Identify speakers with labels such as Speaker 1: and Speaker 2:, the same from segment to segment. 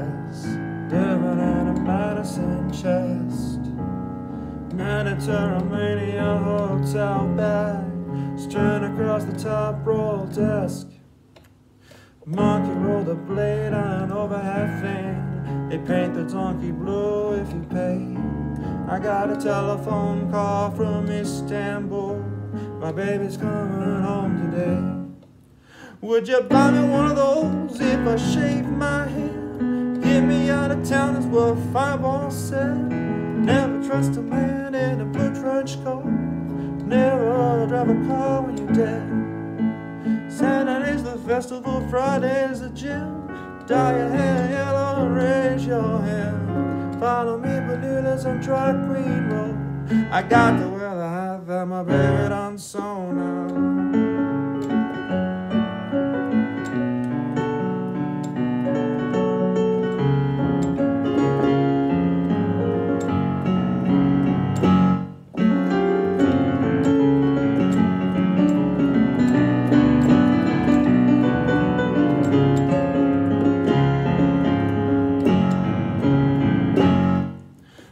Speaker 1: eyes, living in a medicine chest. Mediterranean hotel bag, strewn across the top roll desk. Monkey rolled a blade on overhead fan. They paint the donkey blue if you pay. I got a telephone call from Istanbul. My baby's coming home today. Would you buy me one of those if I shave my head? Out of town is what Fireball said. Never trust a man in a blue trench coat. Never drive a car when you're dead. Saturday's the festival, Friday's the gym. Dye your hair yellow, raise your hand. Follow me, Bermudas on Dry Green Road. I got to wear the hat that my baby done sewn up.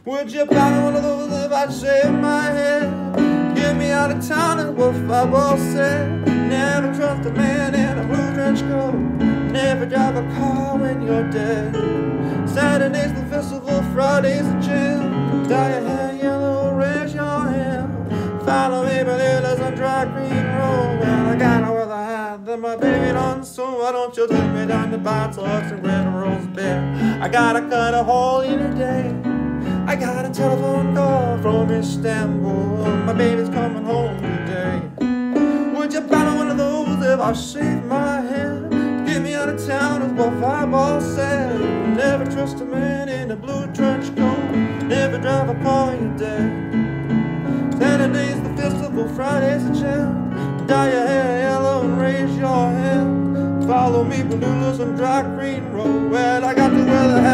Speaker 1: Would you buy one of those if I shave my head? Get me out of town is what Fireball said. Never trust a man in a blue trench coat. Never drive a car when you're dead. Saturday's the festival, Friday's the gym. Dye your hair yellow, raise your hand. Follow me, but it doesn't dry green road. Well, I gotta wear the hat that my baby done so why don't you take me down to Battle and Red Rose Bear? I gotta cut a hole in a day. I got a telephone call from Istanbul. My baby's coming home today. Would you buy me one of those if I shave my head? Get me out of town is what Fireball said. Never trust a man in a blue trench coat. Never drive a car you're dead. Saturday's the festival, Friday's the jam. Dye your hair yellow and raise your hand. Follow me, Belugas on Dry Green Road. Well, I got the hat